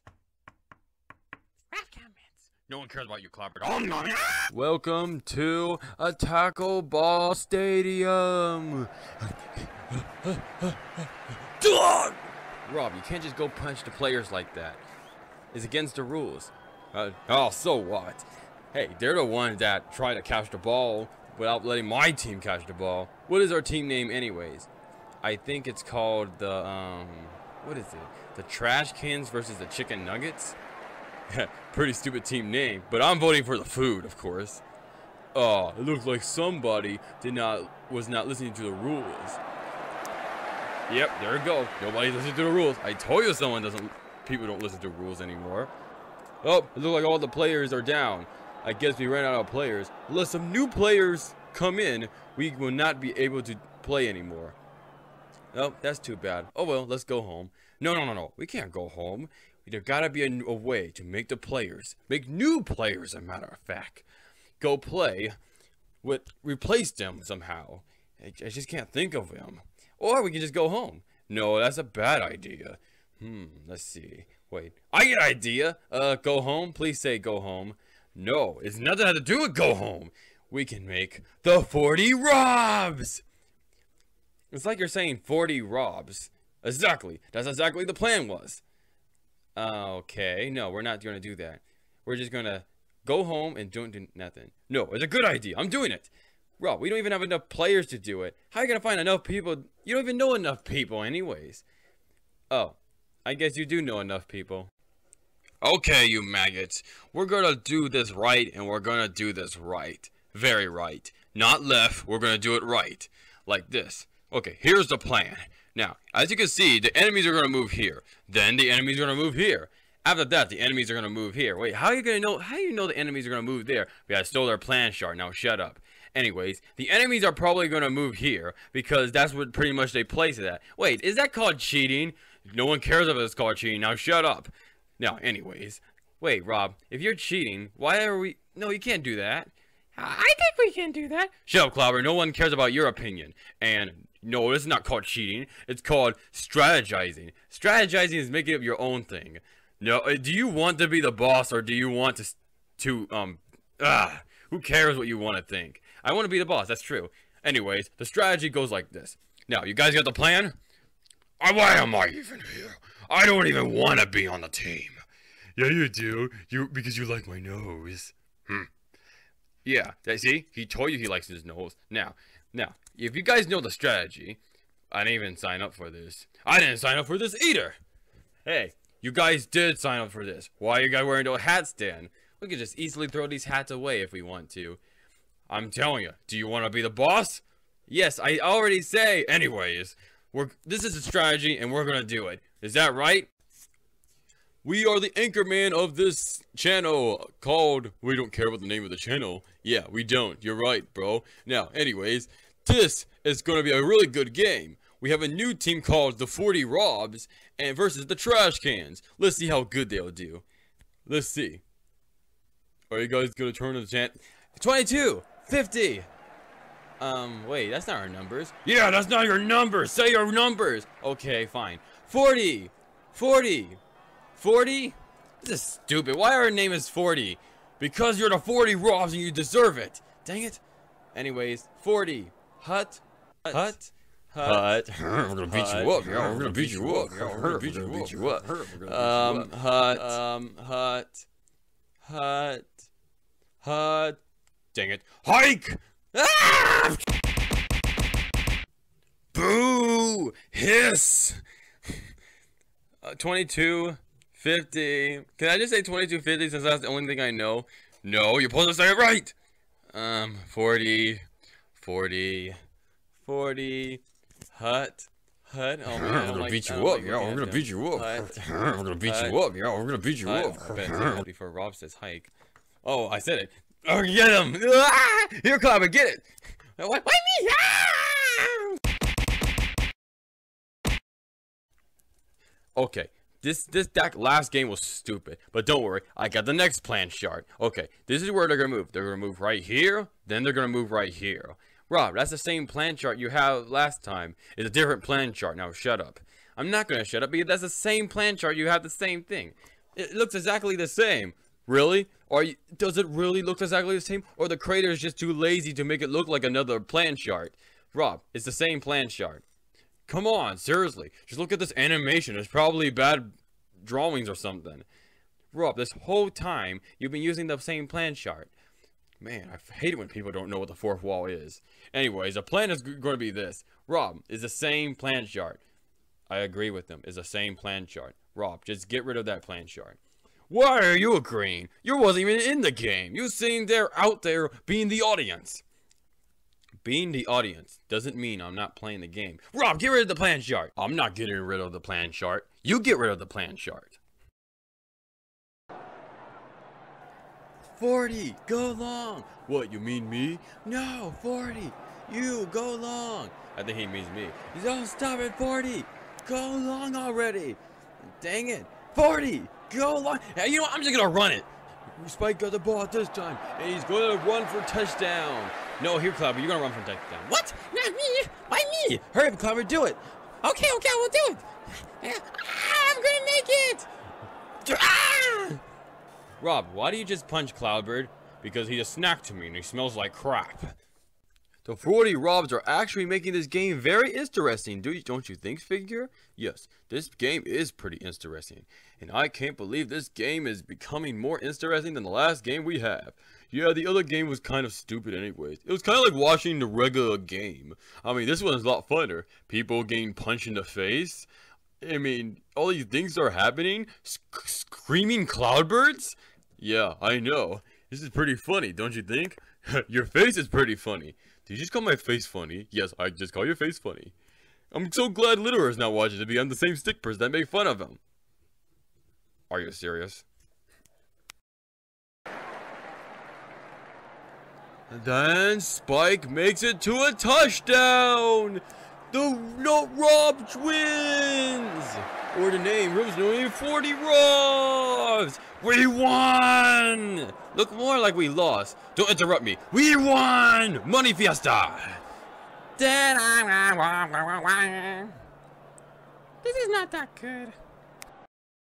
comments. Rob comics. No one cares about you, Clobber. Oh. Welcome to a Taco Ball Stadium. Dog! Rob, you can't just go punch the players like that. It's against the rules. Uh, oh, so what? Hey, they're the ones that try to catch the ball without letting my team catch the ball. What is our team name anyways? I think it's called the, um, what is it? The Trash Cans versus the Chicken Nuggets? Pretty stupid team name, but I'm voting for the food, of course. Oh, it looks like somebody did not was not listening to the rules. Yep, there we go. Nobody listens to the rules. I told you someone doesn't. People don't listen to rules anymore. Oh, it looks like all the players are down. I guess we ran out of players. Unless some new players come in, we will not be able to play anymore. Oh, that's too bad. Oh well, let's go home. No, no, no, no. We can't go home. There gotta be a, a way to make the players, make new players, a matter of fact, go play with, replace them somehow. I, I just can't think of them. Or we can just go home. No, that's a bad idea. Hmm, let's see. Wait, I get an idea. Uh, go home? Please say go home. No, it's nothing to do with go home. We can make the 40 Robs! It's like you're saying 40 Robs. Exactly. That's exactly the plan was. Okay, no, we're not going to do that. We're just going to go home and don't do nothing. No, it's a good idea. I'm doing it. Rob, we don't even have enough players to do it. How are you going to find enough people? You don't even know enough people anyways. Oh, I guess you do know enough people. Okay, you maggots. We're going to do this right, and we're going to do this right. Very right. Not left. We're going to do it right. Like this. Okay, here's the plan. Now, as you can see, the enemies are going to move here. Then the enemies are going to move here. After that, the enemies are going to move here. Wait, how are you going to know? How do you know the enemies are going to move there? We I stole their plan shard. Now shut up. Anyways, the enemies are probably going to move here because that's what pretty much they place it at. Wait, is that called cheating? No one cares if it's called cheating. Now shut up. Now, anyways. Wait, Rob, if you're cheating, why are we... No, you can't do that. I think we can do that. Shut up, Clobber. No one cares about your opinion. And no, is not called cheating. It's called strategizing. Strategizing is making up your own thing. No, uh, do you want to be the boss or do you want to, to um, ah, who cares what you want to think? I want to be the boss. That's true. Anyways, the strategy goes like this. Now, you guys got the plan? Uh, why am I even here? I don't even want to be on the team. Yeah, you do. You because you like my nose. Hmm. Yeah, see? He told you he likes his nose. Now, now, if you guys know the strategy, I didn't even sign up for this. I didn't sign up for this either. Hey, you guys did sign up for this. Why are you guys wearing no hats then? We could just easily throw these hats away if we want to. I'm telling you, do you want to be the boss? Yes, I already say. Anyways, we're this is a strategy and we're gonna do it. Is that right? We are the anchor man of this channel called, we don't care about the name of the channel. Yeah, we don't. You're right, bro. Now, anyways, this is going to be a really good game. We have a new team called the 40 Robs and versus the Trash Cans. Let's see how good they'll do. Let's see. Are you guys going to turn to the chant? 22, 50. Um, wait, that's not our numbers. Yeah, that's not your numbers. Say your numbers. Okay, fine. 40, 40, 40? This is stupid. Why our name is 40? Because you're the 40 Robs and you deserve it. Dang it. Anyways, 40. Hut. Hut. Hut. We're gonna beat you up, yeah. We're gonna beat you up. Yeah, we're gonna beat you, beat you up. Um, hut. Um, hut. Hut. Hut. Dang it. Hike! Ah! Boo! Hiss! Uh, 22. 50. Can I just say 2250 since that's the only thing I know? No, you're supposed to say it right. Um, 40, 40, 40, hut, hut. Oh, man, we're gonna like, beat you up, like yeah. We're gonna beat you up. we're gonna beat you up, yeah. We're gonna beat you up. Before Rob says hike. Oh, I said it. Oh, get him! Ah! Here, Clobber, get it! Why, why me? Ah! Okay, this this that last game was stupid, but don't worry, I got the next plan shard. Okay, this is where they're gonna move. They're gonna move right here, then they're gonna move right here. Rob, that's the same plan chart you had last time. It's a different plan chart. Now shut up. I'm not gonna shut up because that's the same plan chart. You have the same thing. It looks exactly the same. Really? Or does it really look exactly the same? Or the crater is just too lazy to make it look like another plan chart? Rob, it's the same plan chart. Come on, seriously. Just look at this animation. It's probably bad drawings or something. Rob, this whole time, you've been using the same plan chart. Man, I hate it when people don't know what the fourth wall is. Anyways, the plan is going to be this. Rob, is the same plan chart. I agree with them. Is the same plan chart. Rob, just get rid of that plan chart. Why are you agreeing? You wasn't even in the game. You sitting there out there being the audience. Being the audience doesn't mean I'm not playing the game. Rob, get rid of the plan chart. I'm not getting rid of the plan chart. You get rid of the plan chart. 40, go long. What, you mean me? No, 40. You, go long. I think he means me. Don't stop at 40. Go long already. Dang it. 40, go long. Hey, you know what? I'm just to run it. Spike got the ball at this time, and he's to run for touchdown. No, here, Clever, you're to run for touchdown. What? Not me. Why me? Hurry up, Clever, do it. Okay, okay, we'll do it. Ah, I'm gonna make it. Ah! Rob, why do you just punch Cloudbird? Because he just snacked to me and he smells like crap. The 40 Robs are actually making this game very interesting, do you, don't you think, Figure? Yes, this game is pretty interesting, and I can't believe this game is becoming more interesting than the last game we have. Yeah, the other game was kind of stupid anyways. It was kind of like watching the regular game. I mean, this one's a lot funner. People getting punched in the face. I mean, all these things are happening. Sc screaming cloudbirds? Yeah, I know. This is pretty funny, don't you think? Your face is pretty funny. Did you just call my face funny? Yes, I just call your face funny. I'm so glad Litterer is not watching to be on the same stick person that make fun of him. Are you serious? And then Spike makes it to a touchdown! The no Rob wins! Or the name only 40 Robs! We won! Look more like we lost. Don't interrupt me. We won! Money Fiesta! This is not that good.